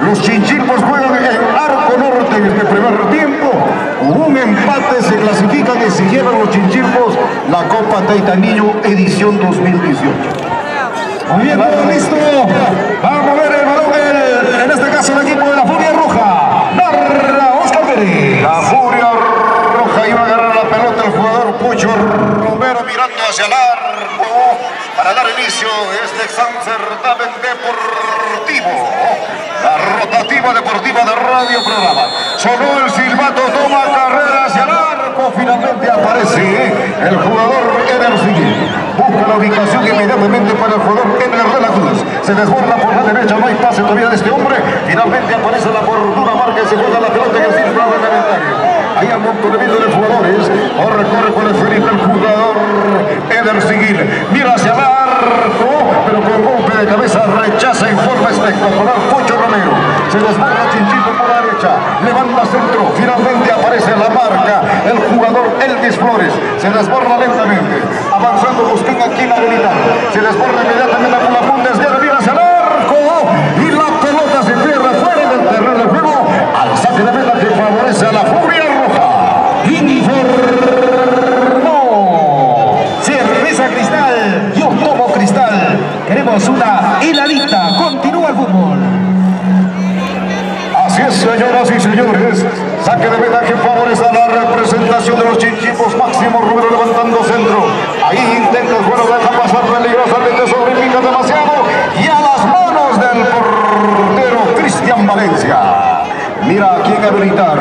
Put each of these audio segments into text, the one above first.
Los chinchilpos juegan en arco norte en este primer tiempo. Un empate se clasifica que se llevan los chinchilpos la Copa Taitanillo edición 2018. Muy bien, todo listo. Vamos a ver el balón en este caso el equipo de la Furia Roja. Narra Oscar Pérez. La Furia Roja iba a agarrar la pelota el jugador Pucho Romero mirando hacia el arco para dar inicio a este gran certamen deportivo. Deportiva de Radio Programa. Sonó el silbato, toma carrera hacia el arco. Finalmente aparece el jugador Seguí. Busca la ubicación inmediatamente para el jugador Eder de la Cruz. Se desborda por la derecha, no hay pase todavía de este hombre. Finalmente aparece la fortuna marca y se juega la pelota en el círculo reglamentario. Hay un montón de jugadores. Corre, corre con el Felipe, el jugador Eder Seguir. Mira hacia el arco, pero con golpe de cabeza rechaza en forma espectacular Pocho Romero. Se desborda Chinchito por la derecha. Levanta centro. Finalmente aparece la marca. El jugador Elvis Flores. Se desborda lentamente. Avanzando, buscando aquí la habilidad. Se desborda inmediatamente por la punta izquierda. Mira hacia el arco. Y la pelota se cierra fuera del terreno de juego. Al saque de meta Máximo Rubero levantando centro. Ahí intenta el juego, deja pasar peligrosamente sobre pica demasiado. Y a las manos del portero Cristian Valencia. Mira a quién habilitar.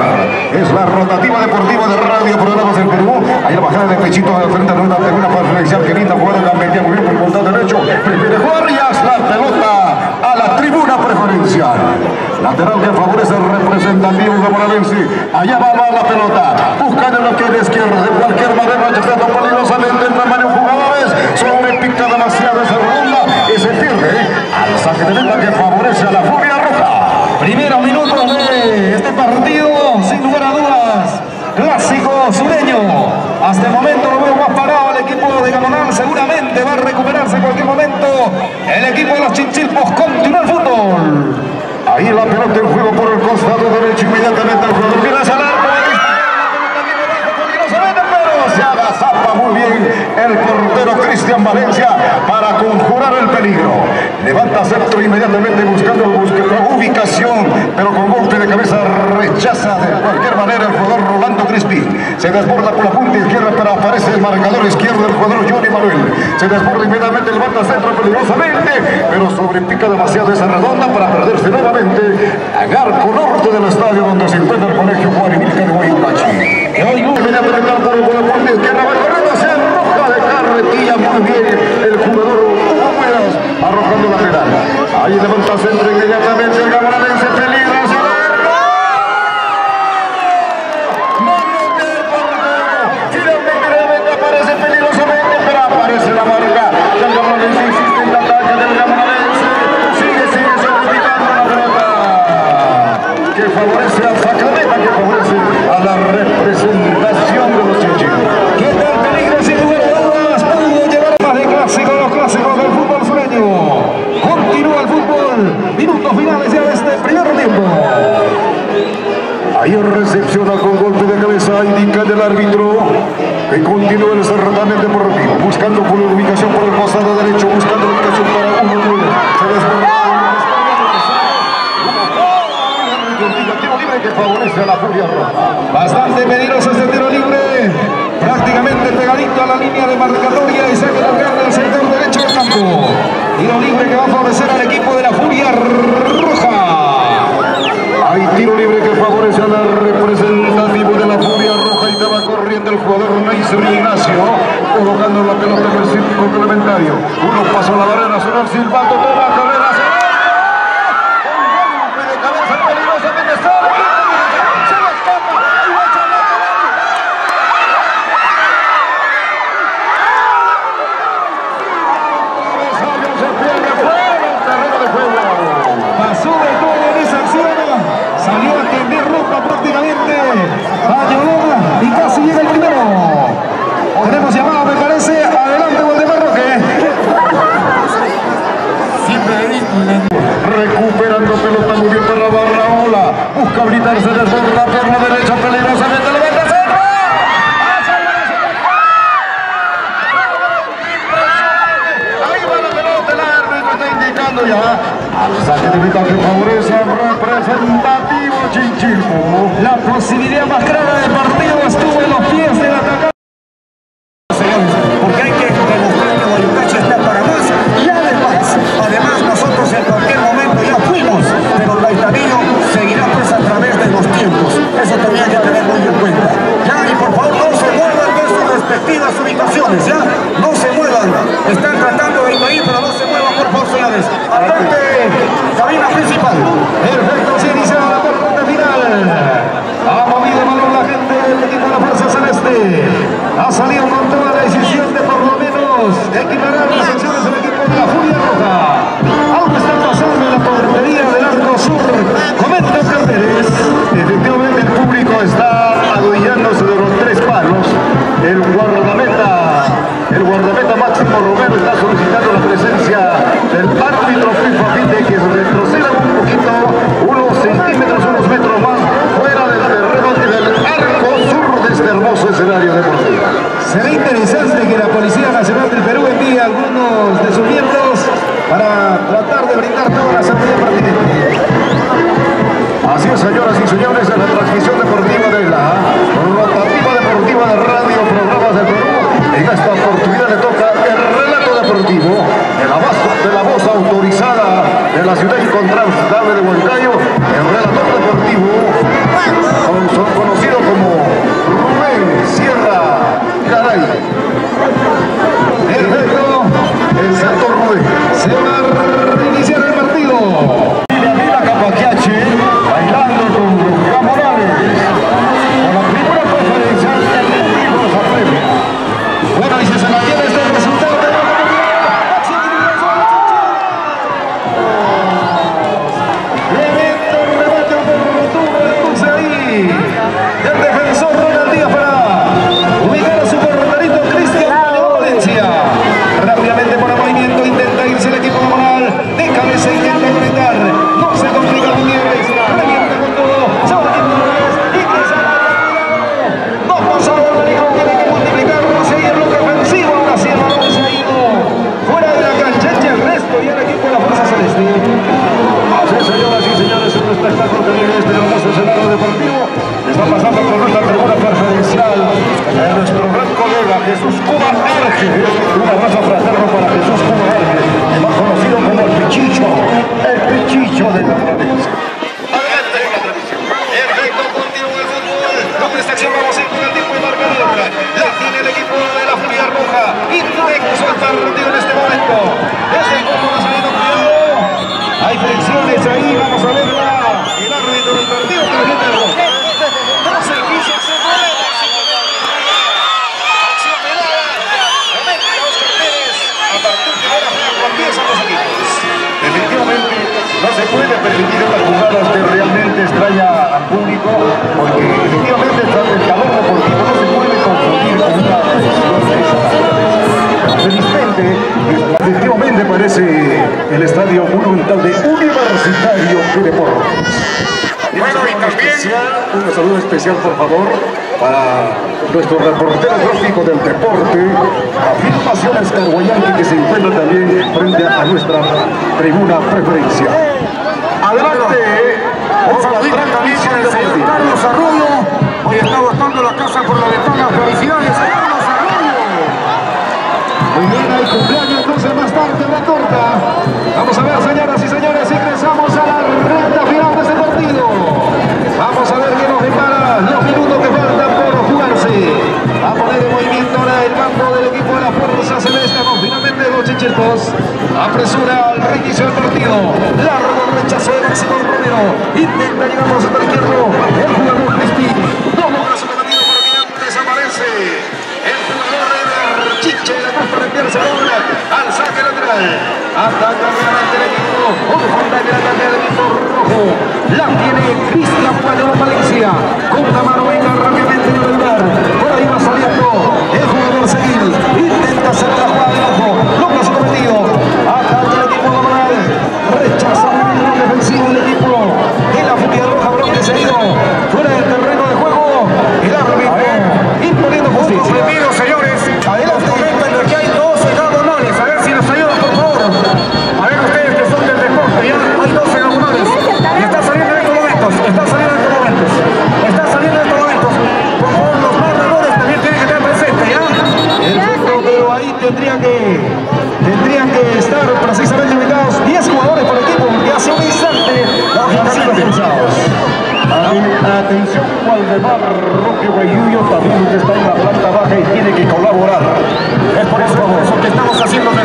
Es la rotativa deportiva de Radio Programas del Perú. Ahí la bajada de pechito de frente a una tribuna preferencial. Que linda jugada la metía muy bien por el derecho. Prefiere jugar y la pelota a la tribuna preferencial. Lateral que favorece el representativo de Moralense. Allá va la pelota. Lo que es de izquierda. De cualquier manera, llegando peligrosamente entre varios jugadores. Sobre pica demasiado esa ronda y se pierde. Al saque de meta que favorece a la Furia Roja. Primeros minutos de este partido, sin lugar a dudas, clásico sureño. Hasta el momento lo veo más parado el equipo de Gamonal, seguramente va a recuperarse en cualquier momento. El equipo de los Chinchilpos continúa el fútbol. Ahí la pelota en juego por el costado derecho. Inmediatamente el jugador viene hacia el arco. Peligrosamente, pero se agazapa muy bien Valencia para conjurar el peligro. Levanta centro inmediatamente buscando, ubicación, pero con golpe de cabeza rechaza de cualquier manera el jugador Rolando Crispi. Se desborda por la punta izquierda, pero aparece el marcador izquierdo del jugador Johnny Manuel. Se desborda inmediatamente, levanta centro peligrosamente, pero sobrepica demasiado esa redonda para perderse nuevamente en arco norte del estadio donde se encuentra el colegio Juan Emilio de Huaycachi. Que hoy inmediatamente por la punta izquierda va corriendo hacia el roja carretilla muy bien el jugador Hugo arrojando lateral. Ahí levanta centro inmediatamente el gamonense el árbitro que continúa el certamen deportivo, buscando por la ubicación por el costado derecho, buscando la ubicación para uno nueve. Se desborda. Tiro libre que favorece a la Furia Roja. Bastante peligroso este tiro libre. Prácticamente pegadito a la línea de marcatoria y saca el lugar del sector derecho del campo. Tiro libre que va a favorecer al equipo de la Furia Roja. Hay tiro libre que favorece a la representativo de la Furia Roja y estaba corriendo el jugador Neisser Ignacio, colocando la pelota en el círculo complementario. Uno pasó la barrera, sonó el silbato, toma carrera, Anderson desborda, pierna derecha peligrosamente, levanta centro. Ahí va la pelota, el árbitro está indicando ya al saque de mitad que favorece al representativo Chinchilpo. La posibilidad más clara de partido. de la, voz, de la voz autorizada de la ciudad incontransitable de Huancayo. visitante. Efectivamente parece el estadio monumental de Universitario de Deportes. Bueno, y también... Un saludo especial, por favor, para nuestro reportero gráfico del deporte, Afirmaciones Carguayanque, que se encuentra también frente a nuestra tribuna preferencia. Adelante, otra gran noticia del señor Carlos Arroyo. Hoy está bajando la casa por la ventana. Felicidades, muy bien, hay cumpleaños, entonces más tarde la torta. Vamos a ver, señoras y señores, ingresamos a la recta final de este partido. Vamos a ver qué nos depara los minutos que faltan por jugarse. A poner en movimiento ahora el mando del equipo de la Fuerza Celeste. No, finalmente los chichitos. Apresura al reinicio del partido. Largo rechazo de Máximo Romero. Intenta llegar por tiene Cristian Payón Valencia. Con la mano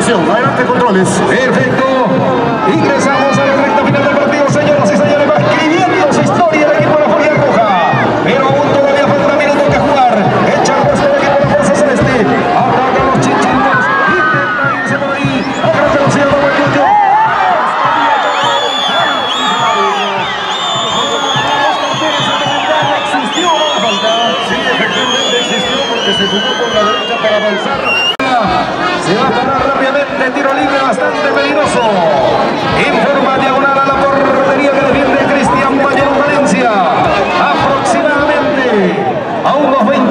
Brasil, vai lá ter controle.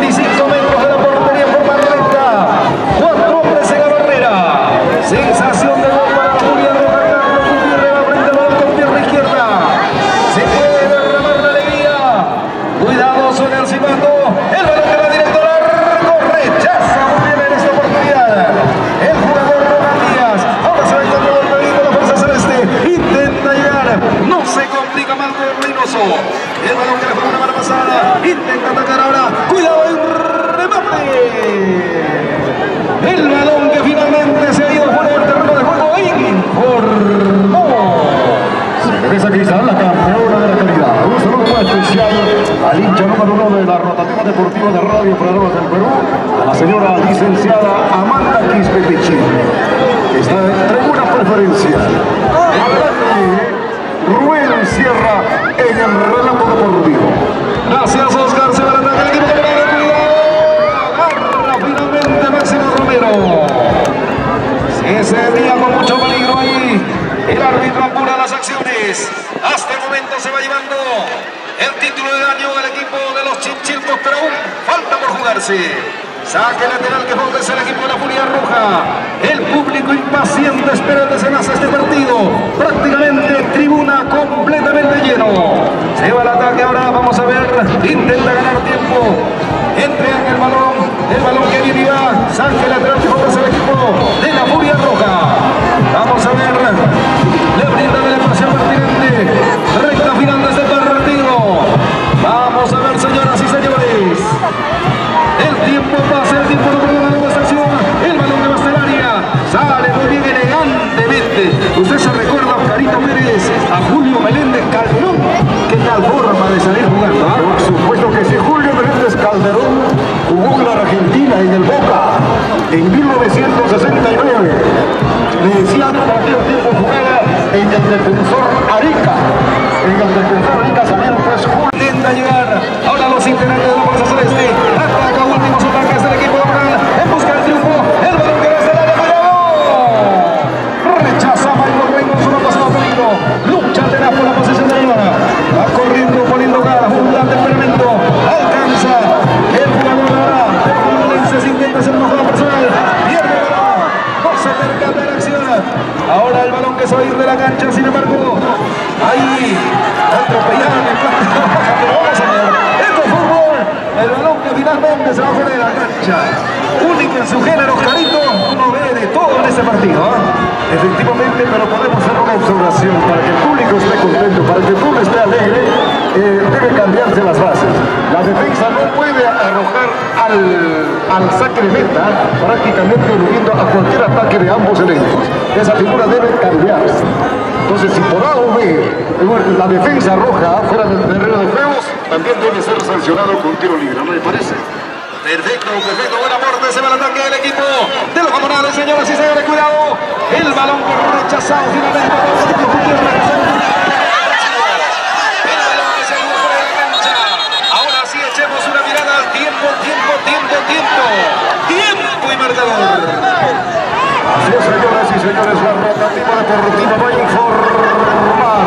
25 metros de la portería por la recta. Cuatro hombres en la barrera. Sensación de gol para la Furia Roja. Carlos Gutiérrez va frente al balón con pierna izquierda. Se puede derramar la alegría. Cuidadoso en el silbato. El balón que va directo al arco. Rechaza muy bien en esta oportunidad. El jugador Roman Díaz. Ahora se va encontrando el peligro de la Fuerza Celeste. Intenta llegar. No se complica Marco Reynoso. El balón que le fue una mano pasada. Intenta atacar ahora. Cuidado el remate. El balón que finalmente se ha ido fuera del terreno de juego. Informó. Se regresa Cristal, la campeona de la calidad. Un saludo muy especial al hincha número uno de la rotativa deportiva de Radio Praderas del Perú, a la señora licenciada Amanda Quispe que está en tribuna preferencial. Adelante, Rubén Sierra en el relato deportivo. Gracias, Oscar. Se va al ataque el equipo de. Agarra finalmente Máximo Romero. Se cedía con mucho peligro ahí. El árbitro apura las acciones. Hasta el momento se va llevando título de daño al equipo de los Chinchilcos, pero aún falta por jugarse. Saque lateral que favorece el equipo de la Furia Roja. El público impaciente espera el desenlace de este partido. Prácticamente tribuna completamente lleno. Se va al ataque ahora, vamos a ver. Intenta ganar tiempo. Entregan el balón. El balón que viene va. Saque lateral que favorece el equipo de la Furia Roja. Vamos a ver. Le brindan el espacio pertinente. Recta final en 1969. Le decían aquel tiempo jugaba en el defensor Arica. En el defensor Arica salieron pues Julio. De la cancha. Sin embargo, ahí atropellaron el plato. Pero vamos a ver. Esto es fútbol. El balón que finalmente se va fuera de la cancha. Único en su género, Carito. Uno ve de todo en este partido. ¿ah? Efectivamente, pero podemos hacer una observación para que el público esté contento, para que el público esté alegre, eh, debe cambiarse las bases. La defensa no puede arrojar al, al saque meta, prácticamente eludiendo a cualquier ataque de ambos elencos. Esa figura debe cambiarse. Entonces, si por A o la defensa roja fuera del terreno de juegos, también debe ser sancionado con tiro libre, ¿no le parece? Perfecto, perfecto, buen aporte, se va el ataque del equipo de los jamonales, señoras y señores, cuidado, el balón rechazado finalmente por el equipo Gutiérrez. El balón que se ha ido fuera de la cancha. Ahora sí echemos una mirada al tiempo, tiempo, tiempo, tiempo, tiempo y marcador. Así es, señoras y señores, la rotativa deportiva va a informar.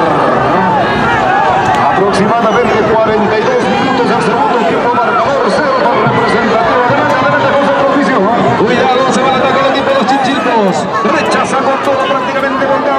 Aproximadamente 42 minutos del segundo tiempo marcador, cero por representativo. Adelante, adelante con su propicio. Cuidado, se va el ataque del equipo de los chinchilcos. Rechaza con todo prácticamente volcado,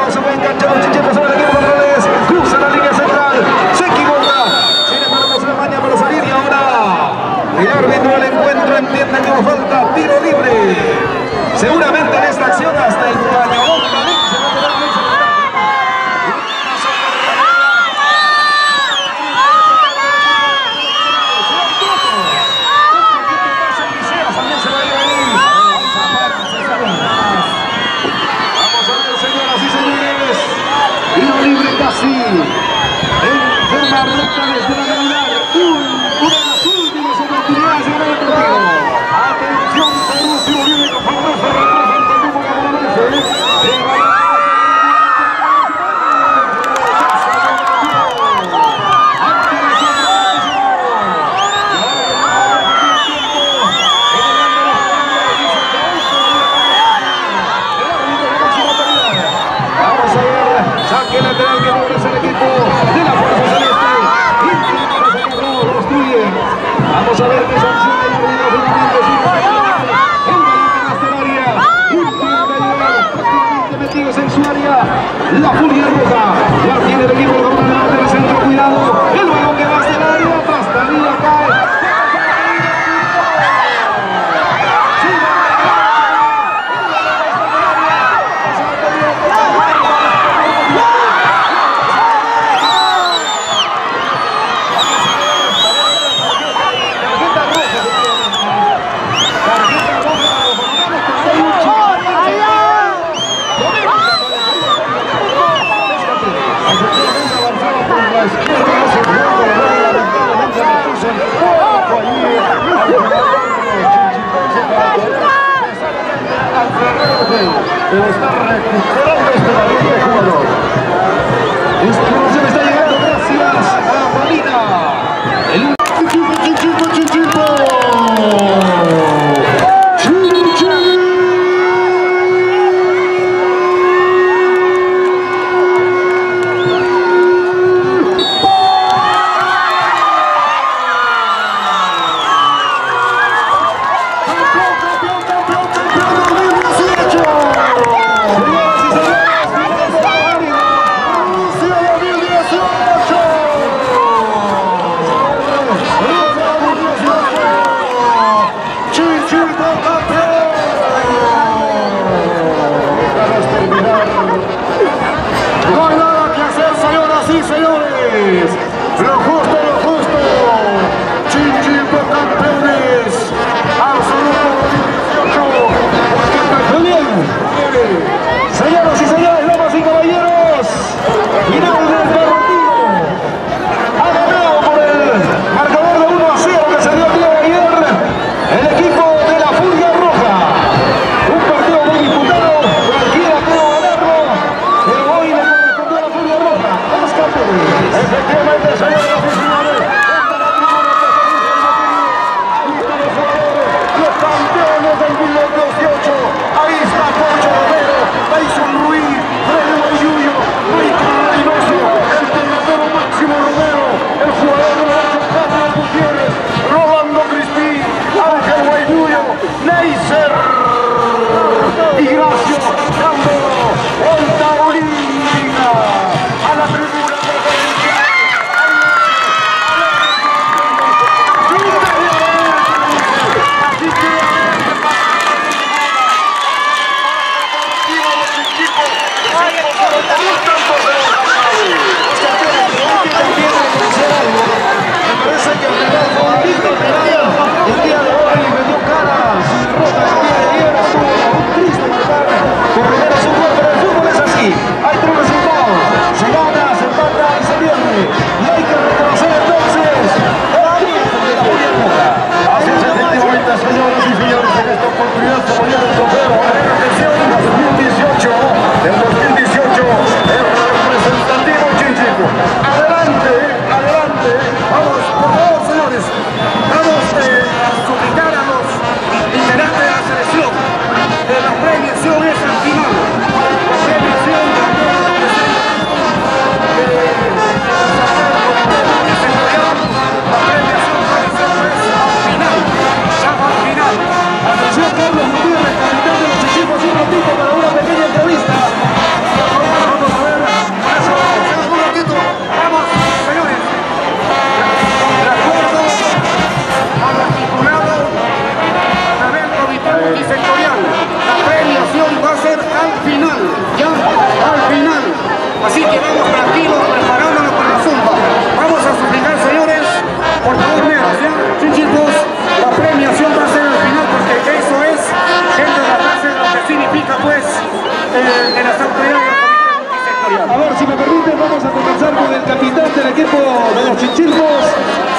A ver, si me permiten, vamos a comenzar con el capitán del equipo de los Chinchilmos,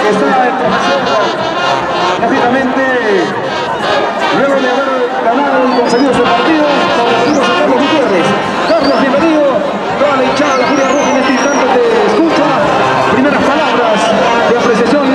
que está en posición prácticamente luego de haber ganado y conseguido su partido, Carlos Gutiérrez. Carlos, bienvenido, toda la hinchada, la furia roja en este instante te escucha. Primeras palabras de apreciación